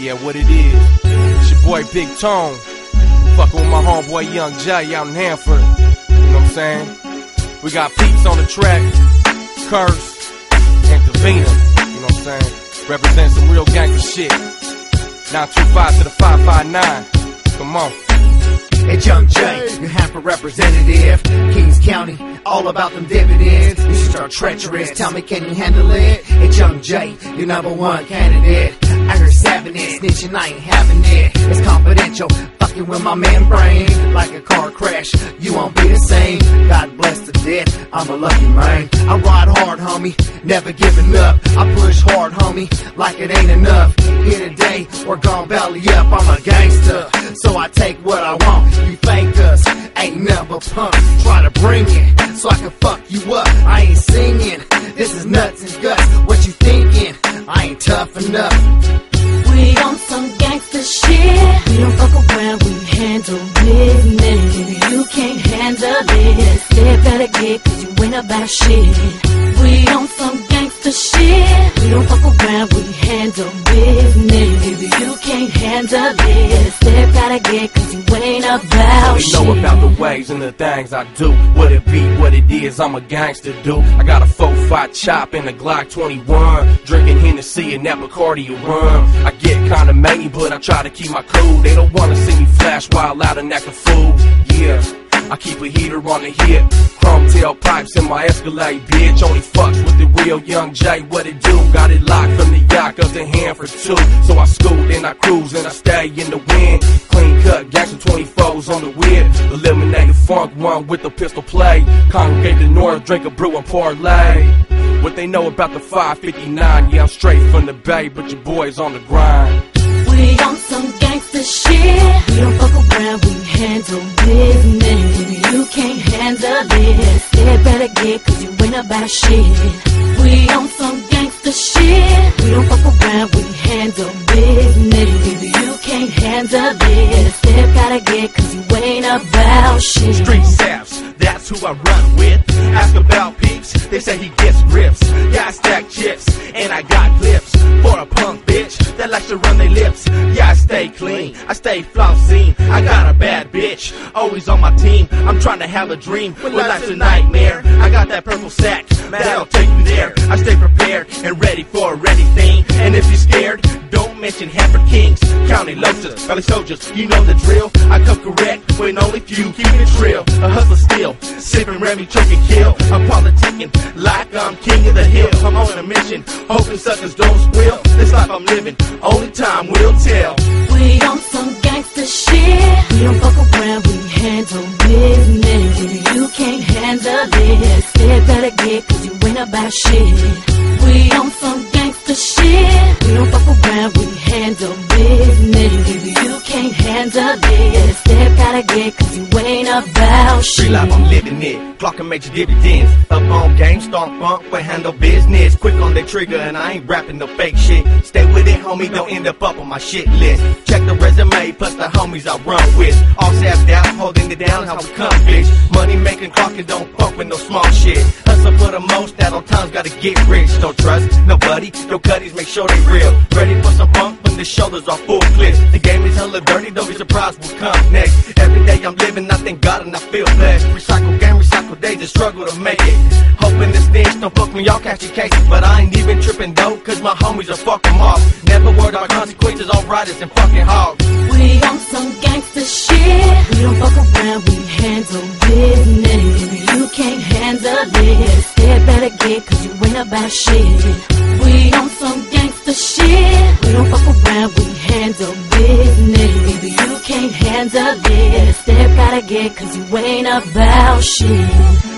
Yeah, what it is. It's your boy Big Tone. Fucking with my homeboy Young Jay out in Hanford. You know what I'm saying? We got Peeps on the track, Curse, and Davina. You know what I'm saying? Represent some real gangster shit. 925 to the 559. Come on. It's Young Jay, your Hanford representative. Kings County, all about them dividends. Should start treacherous. Tell me, can you handle it? It's Young Jay, your number one candidate. Saving it, snitching, I ain't having it. It's confidential, fucking with my membrane. Like a car crash, you won't be the same. God bless the dead, I'm a lucky man. I ride hard, homie, never giving up. I push hard, homie, like it ain't enough. Here today, we're gone belly up. I'm a gangster, so I take what I want. You fake us, ain't never punk. Try to bring it, so I can fuck you up. I ain't singing, this is nuts and guts. What you thinking? I ain't tough enough. We on some gangster shit. We don't fuck around, we handle business. You can't handle this. They better get cause you ain't about shit. We on some gangster shit. We don't fuck around, we handle business. You can't handle this. They better get cause you ain't about We shit. know about the ways and the things I do. What it be, what it is, I'm a gangster dude. I got a 4-5 chop and a Glock 21. Drinking Hennessy and that Bacardi rum. I kinda many, but I try to keep my cool. They don't wanna see me flash while out and act a fool. Yeah. I keep a heater on the hip, chrome tail pipes in my Escalade, bitch. Only fucks with the real young J. What it do? Got it locked from the yacht up to for two. So I scoot and I cruise and I stay in the wind. Clean cut, gangster 24s on the whip. Eliminate the funk one with the pistol play. Congregate the north, drink a brew and parlay. What they know about the 559? Yeah, I'm straight from the bay, but your boy's on the grind. We on some gangster shit. We don't fuck around, we handle business. You can't handle this. They better get cause you ain't about shit. We on some gangster shit. We don't fuck around, we handle business. You can't handle this. They better get cause you ain't about shit. Street saps, that's who I run with. Ask about peeps, they say he gets rips. Yeah, I stack chips, and I got lips. For a punk bitch that likes to run their lips. Yeah, I stay clean, I stay flossing. I got a bad bitch, always on my team. I'm trying to have a dream when life's a nightmare. I got that purple sack, that'll take you there. I stay prepared and ready for anything. And if you're scared, don't mention Hanford Kings, County Lotus, Valley Soldiers, you know the drill. I come correct when only few keep it real. A hustler still, sipping Remy, choking kill. I'm politicking like I'm king of the hill. I'm on a mission, hoping suckers don't squeal. This life I'm living, only time will tell. We on some gangster shit. We don't fuck around, we handle business. If You can't handle this. They better get cause you ain't about shit. We on some can't handle this. They better get cause you ain't about shit. life, I'm living it. Clocking major dividends. Up on game, stomp funk, we handle business. Quick on the trigger, and I ain't rapping no fake shit. Stay with it, homie, don't end up up on my shit list. Check the resume, plus the homies I run with. All sapped out, holding it down, how we come, bitch. Money making clocking, don't fuck with no small shit. Hustle for the most, that on times gotta get rich. Don't trust nobody, your cutties make sure they real. Ready for some funk when the shoulders are full clips. The game is hella dirty, don't be surprised what comes next. Every day I'm living, I thank God and I feel blessed. Recycle game, recycle day, just struggle to make it. Hoping this thing don't fuck me, y'all catch your cases. But I ain't even tripping though, cause my homies are fucking off. Never worried about consequences, all riders and fucking hogs. We on some gangster shit. We don't fuck around, we handle business. Better get cause you ain't about shit. We on some gangster shit. We don't fuck around, we handle business. You can't handle this. They better get cause you ain't about shit.